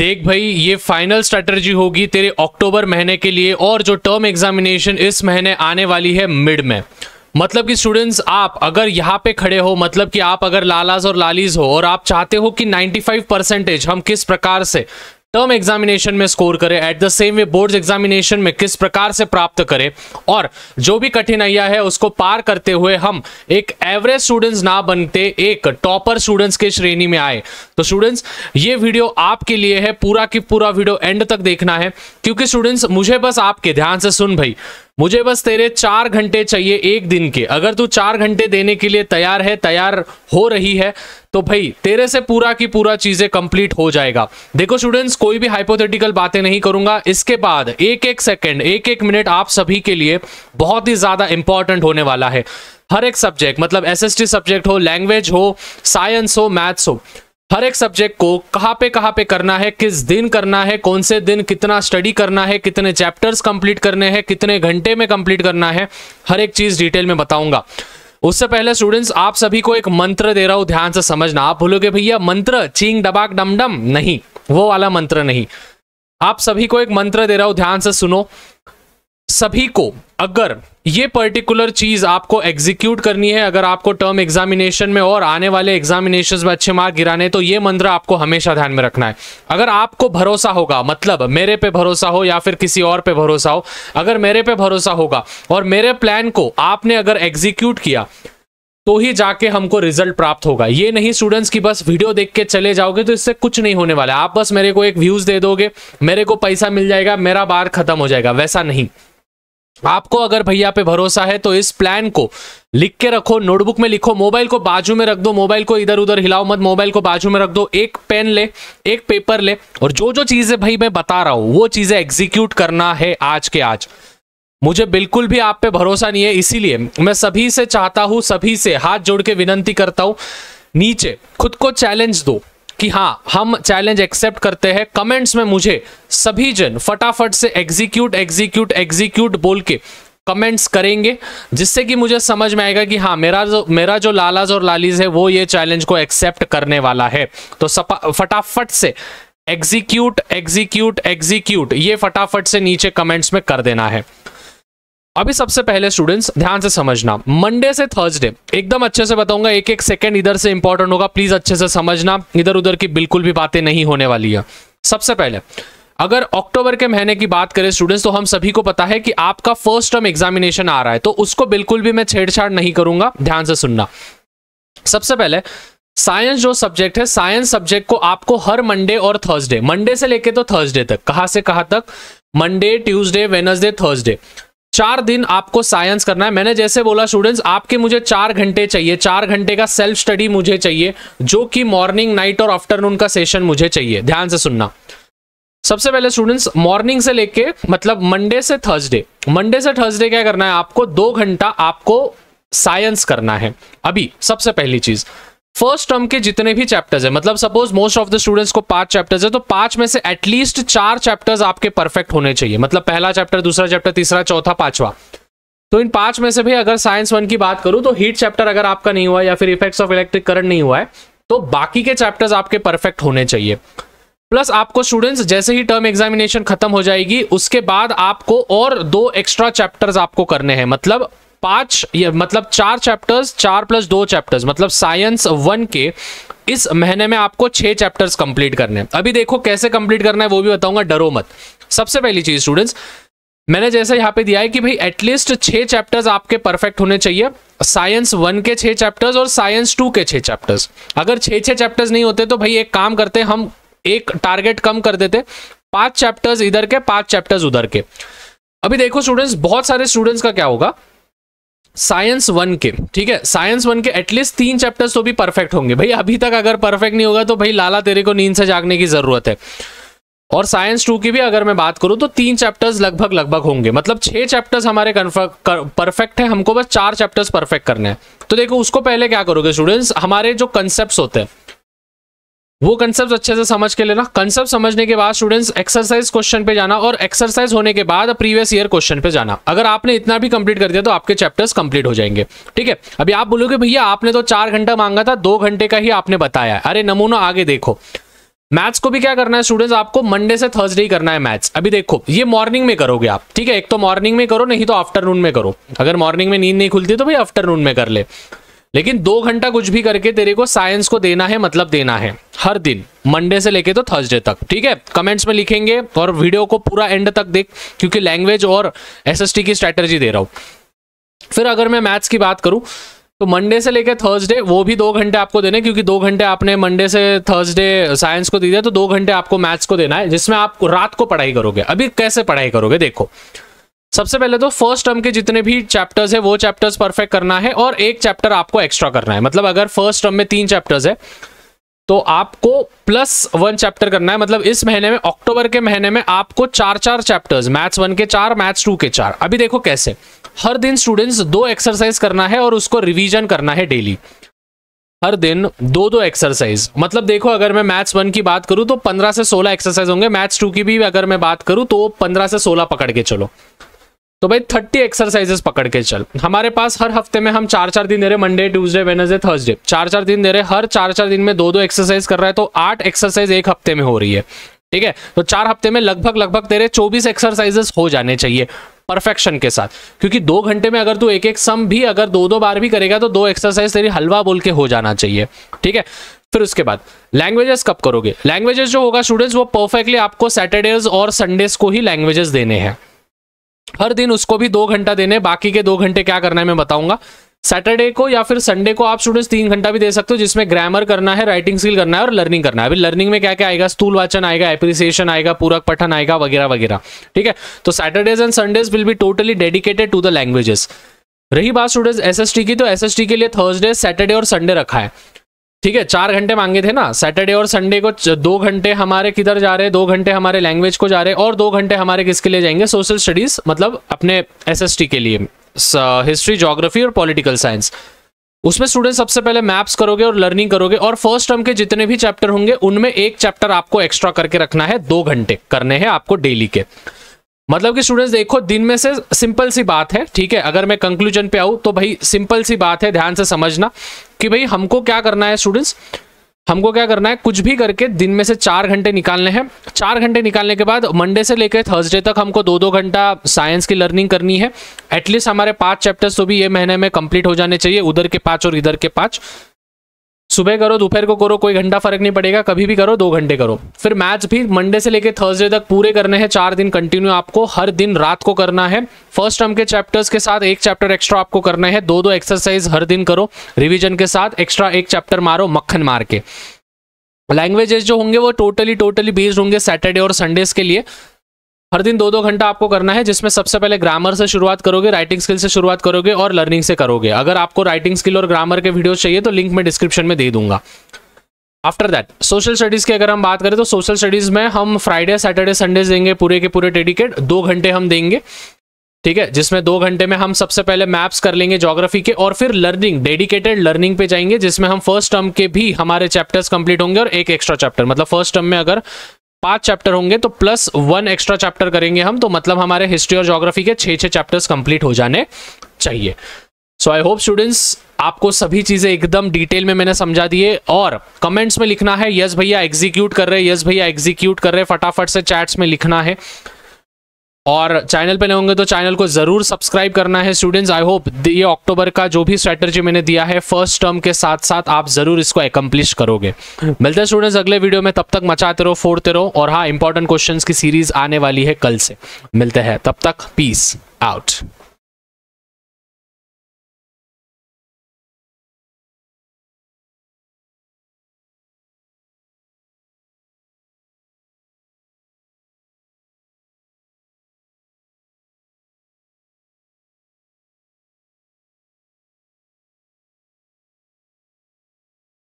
देख भाई, ये फाइनल स्ट्रेटजी होगी तेरे अक्टूबर महीने के लिए और जो टर्म एग्जामिनेशन इस महीने आने वाली है मिड में। मतलब कि स्टूडेंट्स आप अगर यहाँ पे खड़े हो मतलब कि आप अगर लालाज और लालीज हो और आप चाहते हो कि 95 परसेंटेज हम किस प्रकार से टर्म एग्जामिनेशन में स्कोर करें at the same way board examination में किस प्रकार से प्राप्त करें, और जो भी कठिनाइयाँ है उसको पार करते हुए हम एक एवरेज स्टूडेंट्स ना बनते, एक टॉपर स्टूडेंट्स के श्रेणी में आए। तो स्टूडेंट्स ये वीडियो आपके लिए है, पूरा की पूरा वीडियो एंड तक देखना है, क्योंकि स्टूडेंट्स मुझे बस आपके ध्यान से सुन भाई। मुझे बस तेरे चार घंटे चाहिए एक दिन के। अगर तू चार घंटे देने के लिए तैयार है, तैयार हो रही है तो भाई, तेरे से पूरा की पूरा चीज़ें कंप्लीट हो जाएगा। देखो स्टूडेंट्स कोई भी हाइपोथेटिकल बातें नहीं करूँगा। इसके बाद एक एक सेकंड एक एक मिनट आप सभी के लिए बहुत ही ज़्यादा इंपॉर्टेंट होने वाला है। हर एक सब्जेक्ट मतलब एसएसटी सब्जेक्ट हो लैंग्वेज हो साइंस हो मैथ्स हो। हर एक सब्जेक्ट को कहाँ पे कहाँ पे करना है, किस दिन करना है, कौन से दिन कितना स्टडी करना है, कितने चैप्टर्स कंप्लीट करने हैं, कितने घंटे में कंप्लीट करना है, हर एक चीज़ डिटेल में बताऊँगा। उससे पहले स्टूडेंट्स आप सभी को एक मंत्र दे रहा हूँ, ध्यान से समझना। आप बोलोगे भैया, मंत्र, चींग, डबाक डम डम नहीं, वो वाला मंत्र नहीं। आप सभी को एक मंत्र दे रहा हूँ, ध्यान से सुनो। सभी को अगर ये पर्टिकुलर चीज़ आपको एग्जीक्यूट करनी है, अगर आपको टर्म एग्जामिनेशन में और आने वाले एग्जामिनेशन में अच्छे मार्क गिराने तो ये मंत्र आपको हमेशा ध्यान में रखना है। अगर आपको भरोसा होगा मतलब मेरे पे भरोसा हो या फिर किसी और पे भरोसा हो, अगर मेरे पे भरोसा होगा और मेरे प्लान को आपने अगर एग्जीक्यूट किया तो ही जाके हमको रिज़ल्ट प्राप्त होगा। ये नहीं स्टूडेंट्स की बस वीडियो देख के चले जाओगे तो इससे कुछ नहीं होने वाला आप बस मेरे को एक व्यूज़ दे दोगे, मेरे को पैसा मिल जाएगा, मेरा बार खत्म हो जाएगा, वैसा नहीं। आपको अगर भैया पे भरोसा है तो इस प्लान को लिख के रखो नोटबुक में लिखो मोबाइल को बाजू में रख दो मोबाइल को इधर उधर हिलाओ मत मोबाइल को बाजू में रख दो, एक पेन ले, एक पेपर ले, और जो जो चीज़ें भाई मैं बता रहा हूँ, वो चीज़ें एग्जीक्यूट करना है आज के आज। मुझे बिल्कुल भी आप पे भरोसा नहीं है, इसीलिए मैं सभी से चाहता हूँ, सभी से हाथ जोड़ के विनंती करता हूँ, नीचे खुद को चैलेंज दो। कि हाँ हम चैलेंज एक्सेप्ट करते हैं। कमेंट्स में मुझे सभी जन फटाफट से एग्जीक्यूट एग्जीक्यूट एग्जीक्यूट बोल के कमेंट्स करेंगे, जिससे कि मुझे समझ में आएगा कि हाँ मेरा जो मेरा जो लालाज और लालीज है, वो ये चैलेंज को एक्सेप्ट करने वाला है। तो फटाफट से एग्जीक्यूट एग्जीक्यूट एग्जीक्यूट ये फटाफट से नीचे कमेंट्स में कर देना है। अभी सबसे पहले स्टूडेंट्स ध्यान से समझना। मंडे से थर्सडे एकदम अच्छे से बताऊँगा एक एक सेकंड इधर से इंपॉर्टेंट होगा प्लीज़ अच्छे से समझना। इधर उधर की बिल्कुल भी बातें नहीं होने वाली है। सबसे पहले, अगर अक्टूबर के महीने की बात करें स्टूडेंट्स तो हम सभी को पता है कि आपका फ़र्स्ट टर्म एग्जामिनेशन आ रहा है तो उसको बिल्कुल भी मैं छेड़छाड़ नहीं करूँगा। ध्यान से सुनना। सबसे पहले साइंस जो सब्जेक्ट है साइंस सब्जेक्ट को आपको हर मंडे और थर्सडे मंडे से लेके तो थर्सडे तक, कहाँ से कहाँ तक? मंडे ट्यूसडे वेनसडे थर्सडे चार दिन आपको साइंस करना है। मैंने जैसे बोला स्टूडेंट्स आपके मुझे चार घंटे चाहिए। चार घंटे का सेल्फ स्टडी मुझे चाहिए, जो कि मॉर्निंग नाइट और आफ्टरनून का सेशन मुझे चाहिए। ध्यान से सुनना। सबसे पहले स्टूडेंट्स मॉर्निंग से लेके मतलब मंडे से थर्सडे मंडे से थर्सडे क्या करना है? आपको दो घंटा आपको साइंस करना है। अभी, सबसे पहली चीज़। फ़र्स्ट टर्म के जितने भी चैप्टर्स है मतलब suppose most of the students को पाँच चैप्टर्स है तो पाँच में से एटलीस्ट चार चैप्टर्स आपके परफेक्ट होने चाहिए। मतलब पहला चैप्टर दूसरा चैप्टर तीसरा, चौथा, पांचवा। तो इन पाँच में से भी अगर साइंस वन की बात करूँ तो हीट चैप्टर अगर आपका नहीं हुआ या फिर इफेक्ट्स ऑफ़ इलेक्ट्रिक करंट नहीं हुआ है तो बाकी के चैप्टर्स आपके परफेक्ट होने चाहिए। प्लस आपको स्टूडेंट्स जैसे ही टर्म एग्जामिनेशन खत्म हो जाएगी, उसके बाद आपको और दो एक्स्ट्रा चैप्टर्स आपको करने हैं। मतलब पाँच ये मतलब चार चैप्टर्स चार प्लस दो चैप्टर्स मतलब साइंस वन के इस महीने में आपको छह चैप्टर्स कंप्लीट करने हैं। अभी देखो कैसे कंप्लीट करना है, वो भी बताऊँगा, डरो मत। सबसे पहली चीज़ स्टूडेंट्स मैंने जैसे यहाँ पे दिया है कि भाई एटलीस्ट छह चैप्टर्स आपके परफेक्ट होने चाहिए। साइंस वन के छह चैप्टर्स और साइंस टू के छह चैप्टर्स अगर छह छह चैप्टर्स नहीं होते तो भाई एक काम करते, हम एक टारगेट कम कर देते। पाँच चैप्टर्स इधर के, पाँच चैप्टर्स उधर के। अभी देखो स्टूडेंट्स बहुत सारे स्टूडेंट्स का क्या होगा? साइंस वन के ठीक है? साइंस वन के एटलीस्ट तीन चैप्टर्स तो भी परफेक्ट होंगे। भाई, अभी तक अगर परफेक्ट नहीं होगा तो भाई, लाला, तेरे को नींद से जागने की ज़रूरत है। और साइंस टू की भी अगर मैं बात करूँ तो तीन चैप्टर्स लगभग लगभग होंगे। मतलब छह चैप्टर्स हमारे परफेक्ट है। हमको बस चार चैप्टर्स परफेक्ट करने हैं। तो देखो, उसको पहले क्या करोगे स्टूडेंट्स हमारे जो कंसेप्ट होते हैं वो कंसेप्ट अच्छे से समझ के लेना। कंसेप्ट समझने के बाद स्टूडेंट्स एक्सरसाइज क्वेश्चन पे जाना और एक्सरसाइज होने के बाद प्रीवियस ईयर क्वेश्चन पे जाना। अगर आपने इतना भी कंप्लीट कर दिया तो आपके चैप्टर्स कंप्लीट हो जाएँगे। ठीक है? अभी आप बोलोगे, भैया, आपने तो चार घंटा मांगा था, दो घंटे का ही आपने बताया अरे, नमूना, आगे देखो। मैथ्स को भी क्या करना है स्टूडेंट्स आपको मंडे से थर्सडे ही करना है मैथ्स अभी देखो, ये मॉर्निंग में करोगे आप। ठीक है? एक तो मॉर्निंग में करो, नहीं तो आफ्टरनून में करो। अगर मॉर्निंग में नींद नहीं खुलती तो भाई आफ्टरनून में कर ले। लेकिन दो घंटा कुछ भी करके तेरे को साइंस को देना है मतलब देना है। हर दिन मंडे से लेके तो थर्सडे तक, ठीक है? कमेंट्स में लिखेंगे और वीडियो को पूरा एंड तक देख, क्योंकि लैंग्वेज और एसएसटी की स्ट्रैटेजी दे रहा हूँ। फिर अगर मैं मैथ्स की बात करूँ तो मंडे से लेकर थर्सडे वो भी दो घंटे आपको देने, क्योंकि दो घंटे आपने मंडे से थर्सडे साइंस को दिया तो दो घंटे आपको मैथ्स को देना है, जिसमें आप रात को पढ़ाई करोगे। अभी कैसे पढ़ाई करोगे, देखो। सबसे पहले तो फ़र्स्ट टर्म के जितने भी चैप्टर्स है, वो चैप्टर्स परफेक्ट करना है और एक चैप्टर आपको एक्स्ट्रा करना है। मतलब अगर फ़र्स्ट टर्म में तीन चैप्टर्स है तो आपको प्लस वन चैप्टर करना है। मतलब इस महीने में अक्टूबर के महीने में आपको चार चार चैप्टर्स मैथ्स वन के चार मैथ्स टू के चार। अभी देखो कैसे। हर दिन स्टूडेंट्स दो एक्सरसाइज करना है और उसको रिवीजन करना है डेली हर दिन दो दो एक्सरसाइज मतलब देखो, अगर मैं मैथ्स वन की बात करूँ तो पंद्रह से सोलह एक्सरसाइज होंगे। मैथ्स टू की भी अगर मैं बात करूँ तो पंद्रह से सोलह पकड़ के चलो। तो भाई थर्टी एक्सरसाइजेस पकड़ के चल। हमारे पास हर हफ़्ते में हम चार चार दिन दे रहे मंडे ट्यूसडे वेनसडे थर्सडे चार चार दिन दे रहे हर चार चार दिन में दो दो एक्सरसाइज कर रहा है तो आठ एक्सरसाइज एक हफ़्ते में हो रही है। ठीक है? तो चार हफ़्ते में लगभग लगभग तेरे चौबीस एक्सरसाइजेस हो जाने चाहिए परफेक्शन के साथ। क्योंकि दो घंटे में अगर तू एक एक सम भी अगर दो दो बार भी करेगा तो दो एक्सरसाइज तेरी हलवा बोल के हो जाना चाहिए। ठीक है? फिर उसके बाद लैंग्वेजेस कब करोगे? लैंग्वेजेस जो होगा स्टूडेंट्स वो परफेक्टली आपको सैटरडेज और संडेज को ही लैंग्वेजेस देने हैं। हर दिन उसको भी दो घंटा देने बाकी के दो घंटे क्या करना है मैं बताऊँगा। सैटरडे को या फिर संडे को आप स्टूडेंट्स तीन घंटा भी दे सकते हो, जिसमें ग्रामर करना है राइटिंग स्किल करना है और लर्निंग करना है। अभी लर्निंग में क्या क्या आएगा? स्थूल वाचन आएगा एप्रिसिएशन आएगा, पूरक पठन आएगा, वगैरह वगैरह। ठीक है? तो Saturdays and Sundays will be totally dedicated to the languages रही बात स्टूडेंट्स एसएसटी की तो एसएसटी के लिए थर्सडे सैटरडे और संडे रखा है। ठीक है, चार घंटे मांगे थे ना। सैटरडे और संडे को दो घंटे हमारे किधर जा रहे हैं, दो घंटे हमारे लैंग्वेज को जा रहे हैं, और दो घंटे हमारे किसके लिए जाएँगे? सोशल स्टडीज़ मतलब अपने एसएसटी के लिए। हिस्ट्री जोग्राफी और पॉलिटिकल साइंस उसमें स्टूडेंट सबसे पहले मैप्स करोगे और लर्निंग करोगे, और फ़र्स्ट टर्म के जितने भी चैप्टर होंगे, उनमें एक चैप्टर आपको एक्स्ट्रा करके रखना है, दो घंटे करने हैं आपको डेली के। मतलब कि स्टूडेंट्स देखो, दिन में से सिंपल सी बात है, ठीक है? अगर मैं कंक्लूजन पे आऊँ तो भाई सिंपल सी बात है, ध्यान से समझना कि भाई हमको क्या करना है स्टूडेंट्स हमको क्या करना है? कुछ भी करके दिन में से चार घंटे निकालने हैं। चार घंटे निकालने के बाद मंडे से लेकर थर्सडे तक हमको दो दो घंटा साइंस की लर्निंग करनी है। एटलीस्ट हमारे पाँच चैप्टर्स तो भी ये महीने में कंप्लीट हो जाने चाहिए, उधर के पाँच और इधर के पाँच। सुबह करो, दोपहर को करो, कोई घंटा फ़र्क नहीं पड़ेगा, कभी भी करो, दो घंटे करो। फिर मैथ्स भी मंडे से लेकर थर्सडे तक पूरे करने हैं, चार दिन कंटिन्यू आपको हर दिन रात को करना है। फ़र्स्ट टर्म के चैप्टर्स के साथ एक चैप्टर एक्स्ट्रा आपको करना है दो दो एक्सरसाइज हर दिन करो रिविजन के साथ एक्स्ट्रा एक चैप्टर मारो, मक्खन मार के। लैंग्वेजेस जो होंगे वो टोटली टोटली बेस्ड होंगे सैटरडे और संडेज के लिए। हर दिन दो दो घंटा आपको करना है, जिसमें सबसे पहले ग्रामर से शुरुआत करोगे राइटिंग स्किल से शुरुआत करोगे और लर्निंग से करोगे। अगर आपको राइटिंग स्किल और ग्रामर के वीडियो चाहिए तो लिंक मैं डिस्क्रिप्शन में दे दूँगा। आफ्टर दैट सोशल स्टडीज़ की अगर हम बात करें तो सोशल स्टडीज़ में हम फ्राइडे सैटरडे संडेज देंगे पूरे के पूरे डेडिकेट दो घंटे हम देंगे। ठीक है? जिसमें दो घंटे में हम सबसे पहले मैप्स कर लेंगे ज्योग्राफी के और फिर लर्निंग डेडिकेटेड लर्निंग पे जाएँगे, जिसमें हम फ़र्स्ट टर्म के भी हमारे चैप्टर्स कंप्लीट होंगे और एक एक्स्ट्रा चैप्टर मतलब फ़र्स्ट टर्म में अगर पाँच चैप्टर होंगे तो प्लस वन एक्स्ट्रा चैप्टर करेंगे हम तो मतलब हमारे हिस्ट्री और जोग्राफी के छह छह चैप्टर्स कंप्लीट हो जाने चाहिए। सो आई होप स्टूडेंट्स आपको सभी चीज़ें एकदम डिटेल में मैंने समझा दिए, और कमेंट्स में लिखना है यस भैया एग्जीक्यूट कर रहे हैं यस भैया एग्जीक्यूट कर रहे, फटाफट से चैट्स में लिखना है। और चैनल पे नहीं होंगे तो चैनल को ज़रूर सब्सक्राइब करना है। स्टूडेंट्स आई होप ये अक्टूबर का जो भी स्ट्रैटर्जी मैंने दिया है फ़र्स्ट टर्म के साथ साथ आप ज़रूर इसको एकम्प्लिश करोगे। मिलते हैं स्टूडेंट्स अगले वीडियो में, तब तक मचाते रहो, फोड़ते रहो और हाँ इंपॉर्टेंट क्वेश्चन की सीरीज़ आने वाली है कल से। मिलते हैं, तब तक पीस आउट